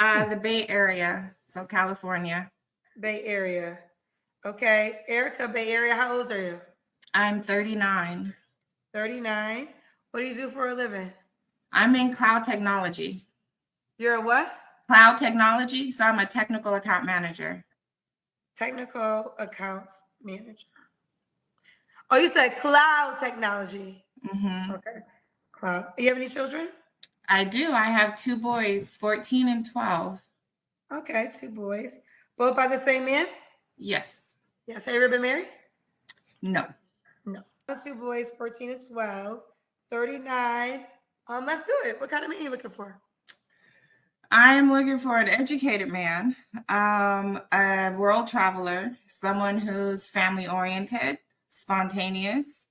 Uh, the Bay Area, so California. Bay Area. Okay. Erica, Bay Area, how old are you? I'm 39. 39. What do you do for a living? I'm in cloud technology. You're a what? Cloud technology. So I'm a technical account manager. Technical accounts manager. Oh, you said cloud technology. Mm-hmm. Okay. Cloud. You have any children? I do. I have two boys, 14 and 12. Okay, two boys. Both by the same man? Yes. Yes. Have you ever been married? No. No. Two boys, 14 and 12, 39. Um, let's do it. What kind of man are you looking for? I'm looking for an educated man, um, a world traveler, someone who's family oriented, spontaneous,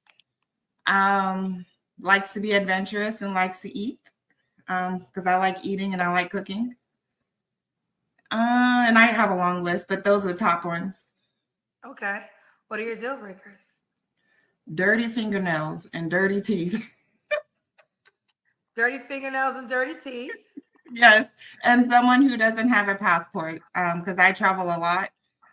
um, likes to be adventurous and likes to eat because I like eating and I like cooking. Uh, and I have a long list, but those are the top ones. Okay. What are your deal breakers? Dirty fingernails and dirty teeth. Dirty fingernails and dirty teeth. yes, and someone who doesn't have a passport because I travel a lot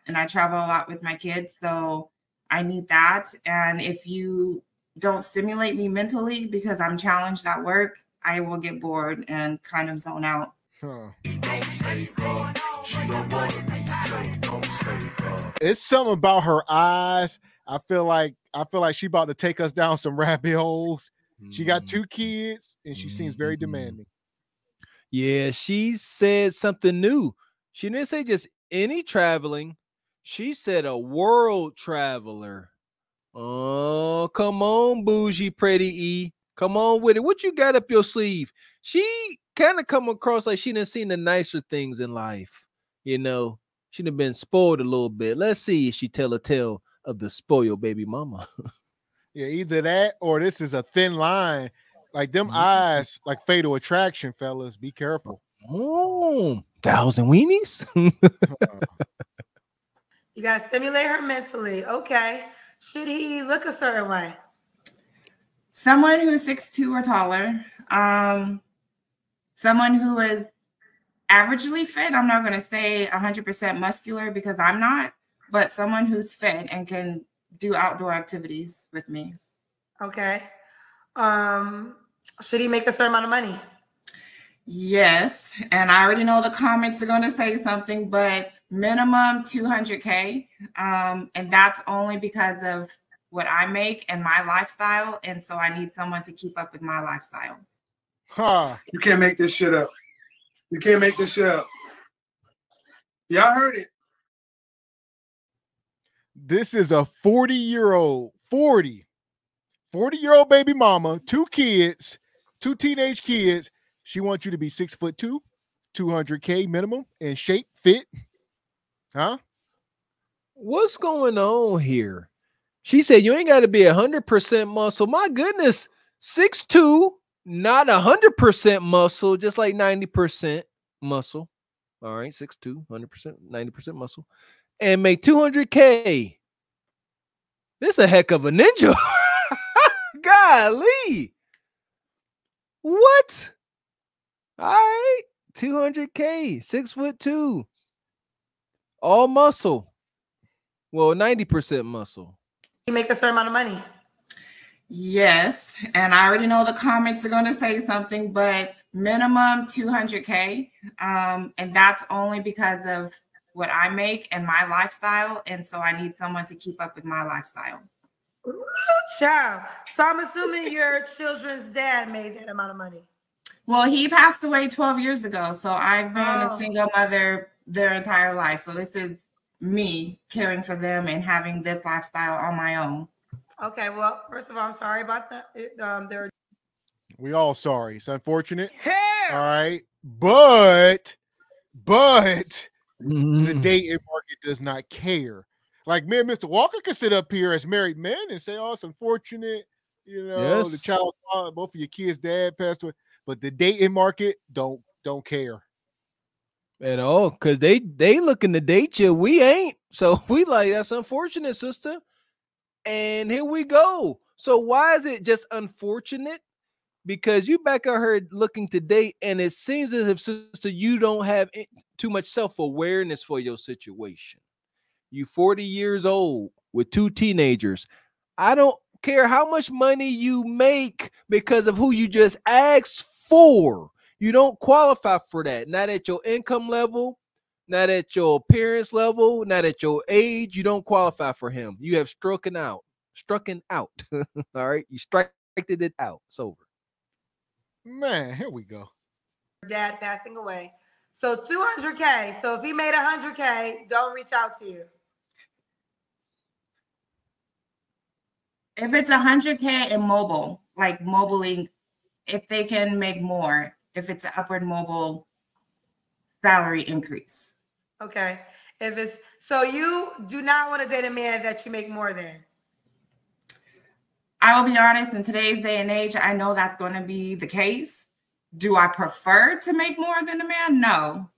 and I travel a lot with my kids, so I need that. And if you don't stimulate me mentally because I'm challenged at work, I will get bored and kind of zone out. Huh. It's something about her eyes. I feel like I feel like she about to take us down some rabbit holes. She got two kids and she seems very Mhm. demanding. Yeah, she said something new. She didn't say just any traveling. She said a world traveler. Oh, come on, bougie pretty E. Come on with it. What you got up your sleeve? She kind of come across like she didn't seen the nicer things in life. You know, she'd have been spoiled a little bit. Let's see if she tell a tale of the spoiled baby mama. Yeah, either that or this is a thin line. Like them Mhm. eyes, like fatal attraction, fellas. Be careful. oh, thousand weenies. You got to stimulate her mentally. Okay. Should he look a certain way? Someone who's 6'2 or taller, um, someone who is averagely fit. I'm not going to say 100% muscular because I'm not, but someone who's fit and can do outdoor activities with me. Okay. Um, should he make a certain amount of money? Yes, and I already know the comments are going to say something, but minimum 200k, um, and that's only because of what I make and my lifestyle, and so I need someone to keep up with my lifestyle. Huh. You can't make this shit up. You can't make this shit up. Y'all heard it. This is a 40 year old, 40, 40 year old baby mama, two kids, two teenage kids. She wants you to be six foot two, 200K minimum, in shape, fit. Huh? What's going on here? She said you ain't got to be a hundred percent muscle. My goodness, six two, not a hundred percent muscle, just like ninety percent muscle. All right, six two, hundred percent, ninety percent muscle, and make two hundred k. This a heck of a ninja. Golly, what? All right, two hundred k, six foot two, all muscle. Well, 90% muscle. He make a certain amount of money. Yes, and I already know the comments are going to say something, but minimum 200k, um, and that's only because of what I make and my lifestyle, and so I need someone to keep up with my lifestyle. Child. So I'm assuming your children's dad made that amount of money. Well, he passed away 12 years ago, so I've been Oh. a single mother their entire life. So this is me caring for them and having this lifestyle on my own. Okay. Well, first of all, I'm sorry about that. It- Um, there. We all sorry. It's unfortunate. All right. But, but the Mhm. dating market does not care. Like me and Mr. Walker can sit up here as married men and say, "Oh, it's unfortunate, you know, the child, both of your kids' dad passed away." But the dating market don't don't care. At all, because they they looking to date you. We ain't. So we like that's unfortunate, sister. And here we go. So why is it just unfortunate? because you back out here looking to date, and it seems as if sister you don't have too much self awareness for your situation. You 40 years old with two teenagers. I don't care how much money you make because of who you just asked for. You don't qualify for that. Not at your income level, not at your appearance level, not at your age. You don't qualify for him. You have strucken out. Strucken out. All right. You striked it out. It's over. Man, here we go. Dad passing away. So 200K. So if he made 100K, don't reach out to you. If it's hundred K in mobile, like mobiling, if they can make more, if it's an upward mobile salary increase. Okay. If it's so you do not want to date a man that you make more than. I will be honest, in today's day and age, I know that's going to be the case. Do I prefer to make more than a man? No.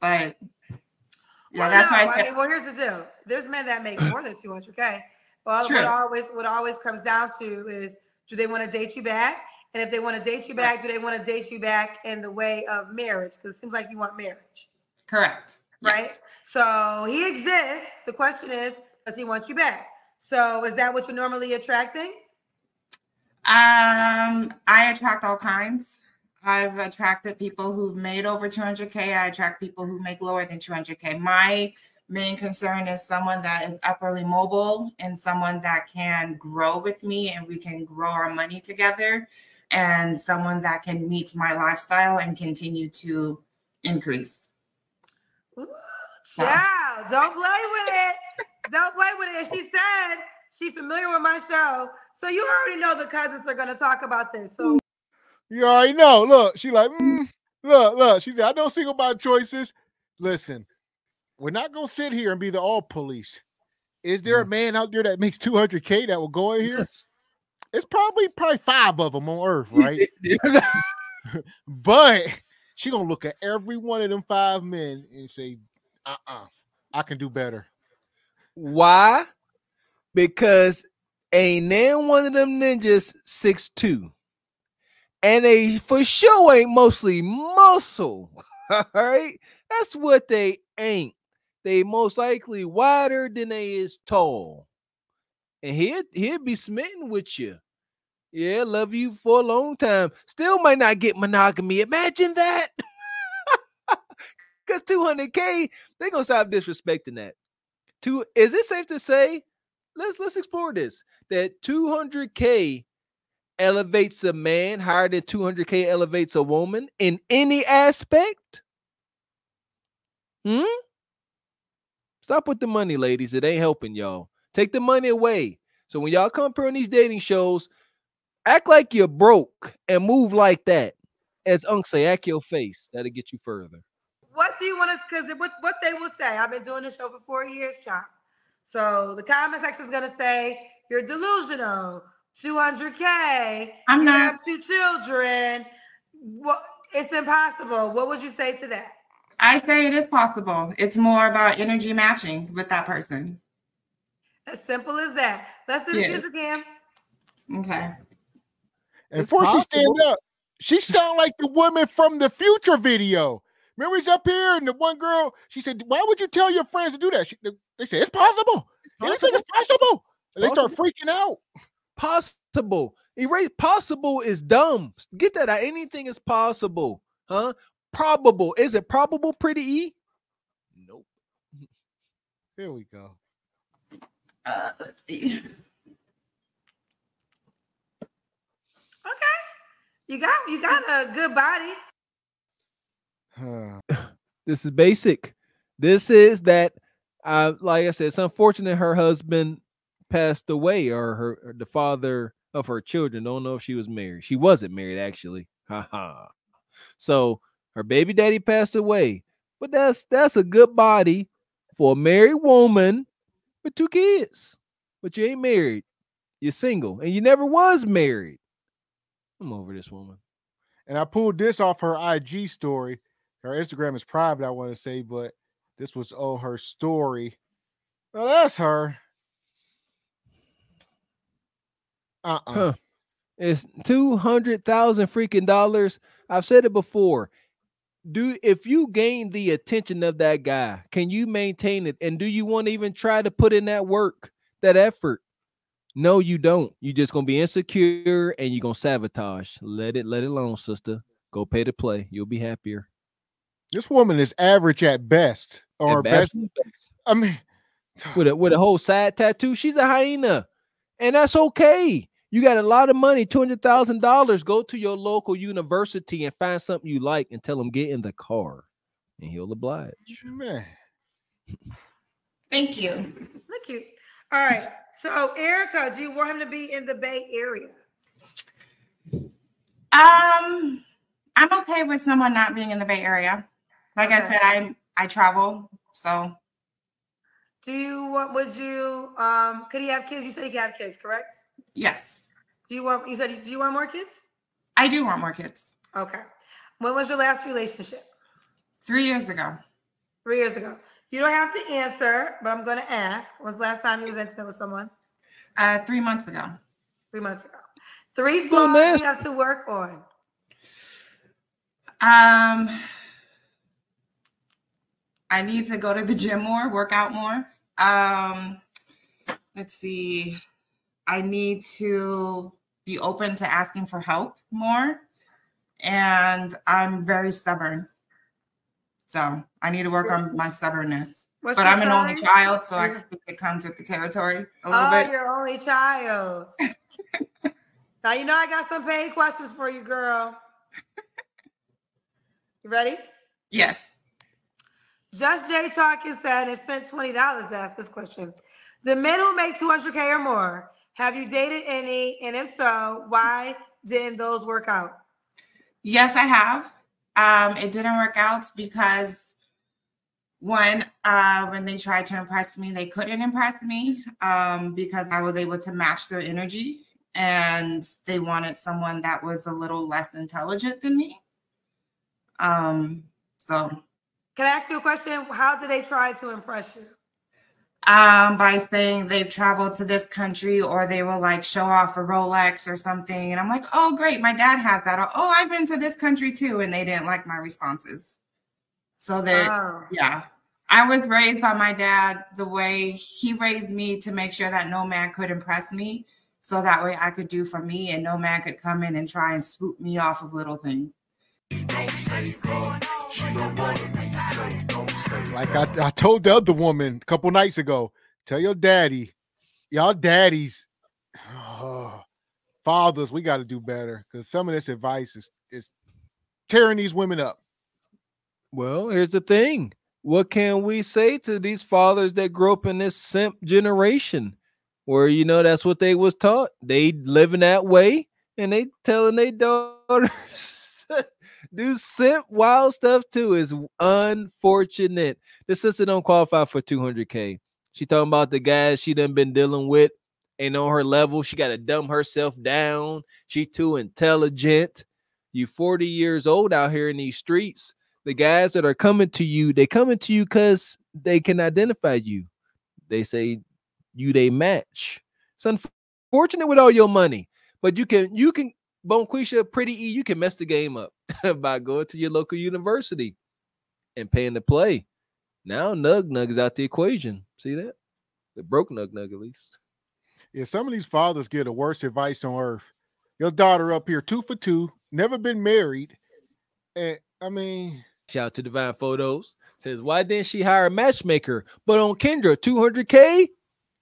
But yeah, Well, that's no, why I said mean, well, here's the deal. There's men that make more than 200K. Well, True. what always what always comes down to is do they want to date you back? And if they want to date you back, do they want to date you back in the way of marriage? Because it seems like you want marriage, correct. right? Yes. So he exists. The question is, does he want you back? So is that what you're normally attracting? Um, I attract all kinds. I've attracted people who've made over 200K. I attract people who make lower than 200K. My main concern is someone that is upperly mobile and someone that can grow with me and we can grow our money together and someone that can meet my lifestyle and continue to increase. Ooh, So- child, don't play with it. Don't play with it. She said she's familiar with my show. So you already know the cousins are going to talk about this. So You already know. Look, she like, mm, look, look. She said, I don't single by choices. Listen, we're not gonna sit here and be the all police. Is there a man out there that makes 200k that will go in here? Yes. It's probably probably five of them on Earth, right? but she gonna look at every one of them five men and say, "Uh-uh, I can do better." Why? Because ain't nan one of them ninjas six two, and they for sure ain't mostly muscle. All right, that's what they ain't. They most likely wider than they is tall, and he'd he'd be smitten with you. Yeah, love you for a long time. Still might not get monogamy. Imagine that. Because 200k, they gonna stop disrespecting that two is it safe to say let's let's explore this that 200k elevates a man higher than 200k elevates a woman in any aspect hmm stop with the money ladies it ain't helping y'all take the money away so when y'all come up here on these dating shows act like you're broke and move like that as Unc say act your face that'll get you further what do you want us? Because what what they will say? I've been doing this show for four years, Chop. So the comment section is gonna say you're delusional. 200k. I'm you not. have two children. What? It's impossible. What would you say to that? I say it is possible. It's more about energy matching with that person. As simple as that. Let's do the Yes. music again. Okay. It's before she stand up, she sound like the woman from the future video. Remember he's up here and the one girl, she said, Why would you tell your friends to do that? She, they said, It's possible. Anything is possible. And they start freaking out. possible. Erase possible is dumb. Get that out. Anything is possible. Huh? Probable. Is it probable, pretty E? Nope. Here we go. Uh, let's see. Okay. You got you got a good body. This is basic. This is that uh like I said, it's unfortunate her husband passed away or her or the father of her children. Don't know if she was married. She wasn't married actually. Ha ha. So her baby daddy passed away. But that's that's a good body for a married woman with two kids. But you ain't married. You're single and you never was married. I'm over this woman. And I pulled this off her IG story. Her Instagram is private, I want to say, but this was on her story. Oh, that's her. Uh-uh. Huh. It's two hundred thousand freaking dollars. I've said it before. Do if you gain the attention of that guy, can you maintain it? And do you want to even try to put in that work, that effort? No, you don't. You're just gonna be insecure and you're gonna sabotage. Let it, let it alone, sister. Go pay to play. You'll be happier. This woman is average at best, or At best. best, I mean, with a with a whole side tattoo. She's a hyena, and that's okay. You got a lot of money, two hundred thousand dollars. Go to your local university and find something you like, and tell them get in the car, and he'll oblige. man. Thank you. Look you. All right. So, Erica, do you want him to be in the Bay Area? Um, I'm okay with someone not being in the Bay Area. Like I said, I I travel, so Do you what would you um could he have kids? You said he could have kids, correct? yes, Do you want you said do you want more kids? I do want more kids. Okay. When was your last relationship? Three years ago, Three years ago. You don't have to answer, but I'm gonna ask. When's the last time you was intimate with someone? uh, three months ago. Three months ago. Three Don't flaws you have to work on. Um, I need to go to the gym more, work out more. Um, let's see. I need to be open to asking for help more, and I'm very stubborn. So I need to work on my stubbornness. What's but I'm an only child, so I think it comes with the territory a little Oh, bit. you're only child. now you know I got some paid questions for you, girl. You ready? Yes. Just Jay talking said and spent twenty dollars to ask this question. The men who make two hundred k or more, have you dated any? And if so, why didn't those work out? Yes, I have. Um, it didn't work out because one, uh, when they tried to impress me, they couldn't impress me um, because I was able to match their energy, and they wanted someone that was a little less intelligent than me. Um, so Can I ask you a question? How did they try to impress you? Um, by saying they've traveled to this country or they will like show off a Rolex or something. And I'm like, oh, great, my dad has that. Or, oh, I've been to this country too. And they didn't like my responses. So that, Oh. yeah, I was raised by my dad the way he raised me to make sure that no man could impress me. So that way I could do for me and no man could come in and try and swoop me off of little things. Like I, I told the other woman a couple nights ago, tell your daddy, y'all daddies, fathers, we got to do better because some of this advice is is tearing these women up. Well, here's the thing. What can we say to these fathers that grew up in this simp generation where you know that's what they was taught? They living that way and they telling their daughters do simp wild stuff too is unfortunate. The sister don't qualify for 200k. She talking about the guys she done been dealing with ain't on her level. She got to dumb herself down. She too intelligent. You 40 years old out here in these streets the guys that are coming to you, they coming to you because they can identify you. They say you they match. It's unfortunate with all your money, but you can you can Bonquisha pretty E, you can mess the game up by going to your local university and paying to play. Now Nug Nug is out the equation. See that? The broke Nug Nug at least. Yeah, some of these fathers get the worst advice on earth. Your daughter up here, two for two, never been married, and I mean, Shout out to Divine Photos. Says, why didn't she hire a matchmaker? But on Kendra, 200K?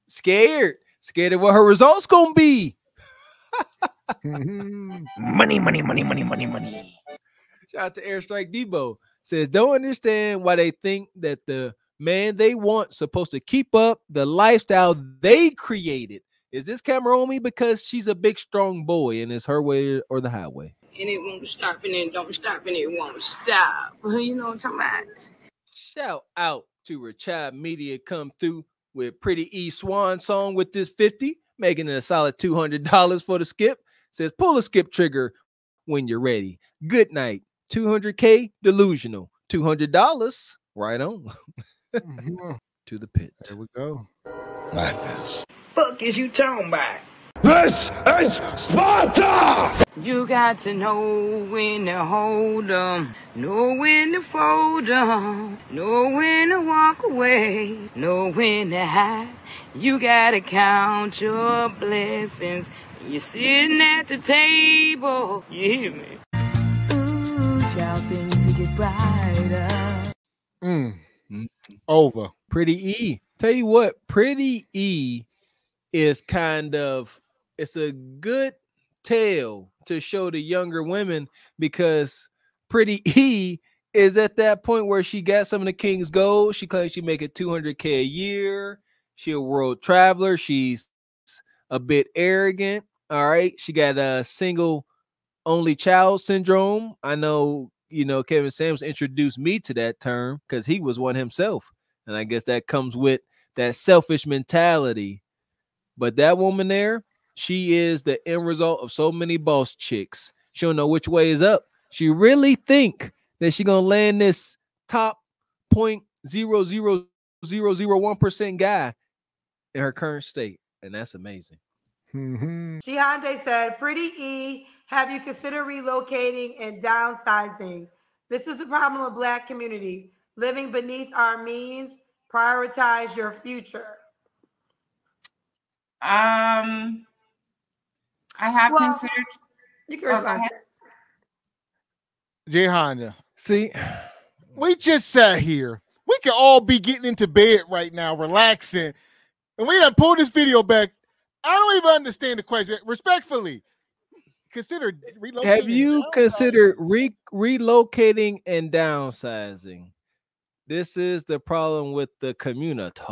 Scared. Scared of what her results gonna be. Money, money, money, money, money, money. Shout out to Airstrike Debo. Says, don't understand why they think that the man they want supposed to keep up the lifestyle they created. Is this camera on me because she's a big strong boy and it's her way or the highway? and it won't stop and it don't stop and it won't stop. You know what I'm talking about? Shout out to Rachad Media come through with Pretty E Swan song with this 50, making it a solid $200 for the skip. Says pull a skip trigger when you're ready. Good night. 200K delusional. $200 right on mhm, to the pit. there we go. Madness. Fuck is you talking about? This is Sparta! You got to know when to hold 'em, know when to fold 'em, know when to walk away, know when to hide. You gotta count your blessings. You're sitting at the table. You hear me? Ooh, child, things will get brighter. Mm. Mm. Over. Pretty E. Tell you what, Pretty E is kind of it's a good tale to show the younger women because Pretty E is at that point where she got some of the king's gold. She claims she make it 200k a year. She a world traveler. She's a bit arrogant. All right. She got a single only child syndrome. I know, you know, Kevin Samuels introduced me to that term because he was one himself. And I guess that comes with that selfish mentality. But that woman there, she is the end result of so many boss chicks. She don't know which way is up. She really think that she gonna land this top point zero zero zero zero one percent guy in her current state, and that's amazing. Mhm. Giande said, Pretty E, have you considered relocating and downsizing? This is a problem with Black community. Living beneath our means, prioritize your future. Um, I have Well, considered. You can Oh, respond. ahead. Jay Honda. See, We just sat here. We could all be getting into bed right now, relaxing. And we done pulled this video back. I don't even understand the question. Respectfully, consider eh, relocating. have you considered re- relocating and downsizing? This is the problem with the community.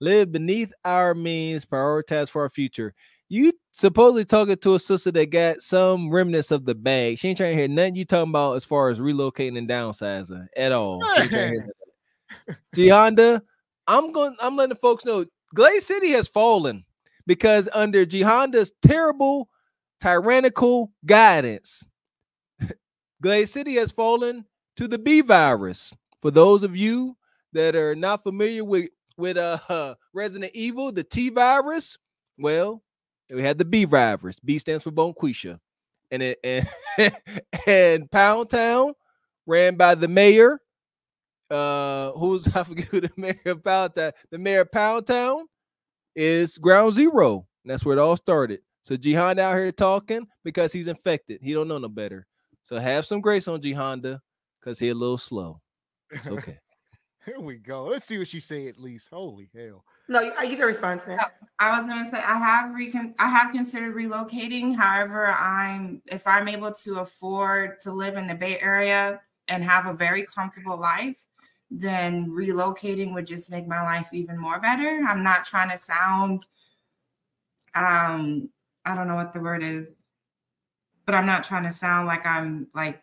Live beneath our means, prioritize for our future. You supposedly talking to a sister that got some remnants of the bag. She ain't trying to hear nothing you talking about as far as relocating and downsizing at all. She ain't trying to hear that. Gianda, I'm going. I'm letting the folks know. Glaze City has fallen because under Gihanda's terrible, tyrannical guidance, Glaze City has fallen to the B virus. For those of you that are not familiar with with uh, Resident Evil, the T virus, well, we had the B virus. B stands for Bonquisha, and it and, and Pound Town ran by the mayor. Uh, who's I forget who the mayor Pound Town. The mayor of Pound Town is Ground Zero. And that's where it all started. So Jihan out here talking because he's infected. He don't know no better. So have some grace on Jihanda because he a little slow. It's okay. Here we go. Let's see what she say at least. Holy hell. No, you, you can respond to that. I was gonna say I have recon I have considered relocating. However, I'm if I'm able to afford to live in the Bay Area and have a very comfortable life, then relocating would just make my life even more better. I'm not trying to sound um I don't know what the word is, but I'm not trying to sound like I'm like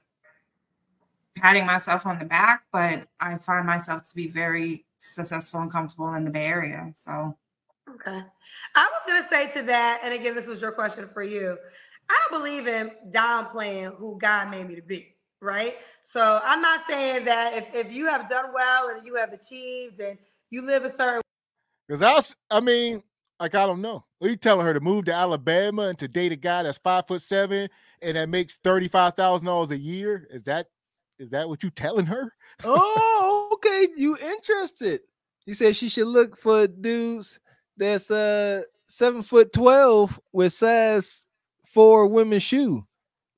patting myself on the back, but I find myself to be very successful and comfortable in the Bay Area. So Okay. I was gonna say to that, and again, this was your question for you. I don't believe in downplaying who God made me to be, right? So I'm not saying that if, if you have done well and you have achieved and you live a certain Because I, was- I mean, like I don't know. Are you telling her to move to Alabama and to date a guy that's five foot seven and that makes thirty five thousand dollars a year? Is that is that what you telling her? oh, okay. You interested? You said she should look for dudes that's uh seven foot twelve with size four women's shoe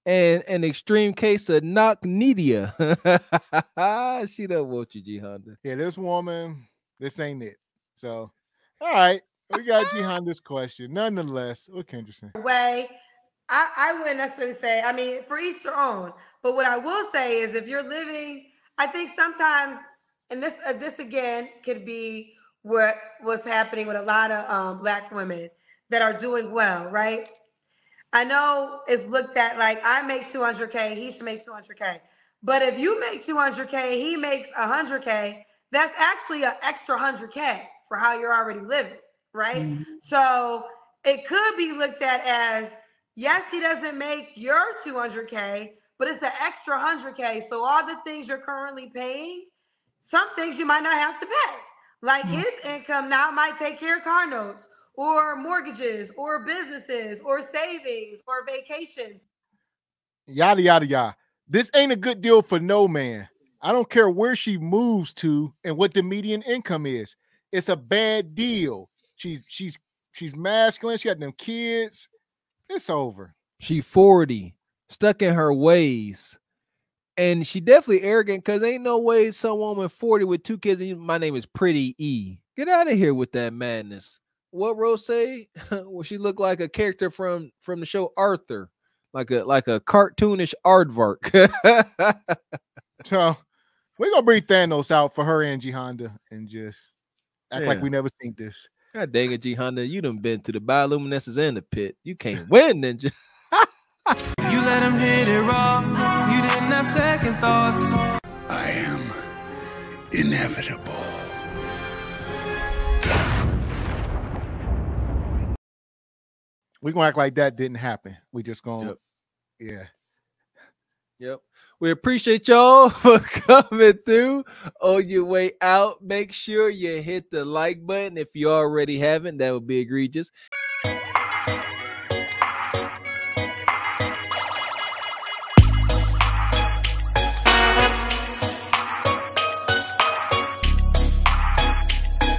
and an extreme case of knock needia. she don't want you, G Honda. Yeah, this woman, this ain't it. So, all right, we got behind this question. Nonetheless, what Kendra saying? way. I, I wouldn't necessarily say, I mean, for each their own. But what I will say is if you're living, I think sometimes, and this uh, this again could be what what's happening with a lot of um, black women that are doing well, right? I know it's looked at like I make 200k, he should make 200k. But if you make 200k, he makes 100k. That's actually an extra 100k for how you're already living, right? Mm-hmm. So it could be looked at as yes, he doesn't make your 200k, but it's an extra 100k. So all the things you're currently paying, some things you might not have to pay. Like mm-hmm. his income now might take care of car notes, or mortgages or businesses or savings or vacations. Yada yada yada. This ain't a good deal for no man. I don't care where she moves to and what the median income is. It's a bad deal. She's she's she's masculine. She got them kids. It's over. She 40, stuck in her ways. And she definitely arrogant because ain't no way some woman 40 with two kids. And my name is Pretty E. Get out of here with that madness. What Rose say? well, she looked like a character from from the show Arthur, like a like a cartoonish aardvark. So we're gonna bring Thanos out for her Angie Honda and just act like we never seen this. God dang it, G Honda. You done been to the bioluminescence and the pit. You can't win, ninja. You let him hit it raw. You didn't have second thoughts. I am inevitable. We're gonna act like that didn't happen. We just gonna Yep. yeah. Yep. We appreciate y'all for coming through on your way out. Make sure you hit the like button if you already haven't. That would be egregious.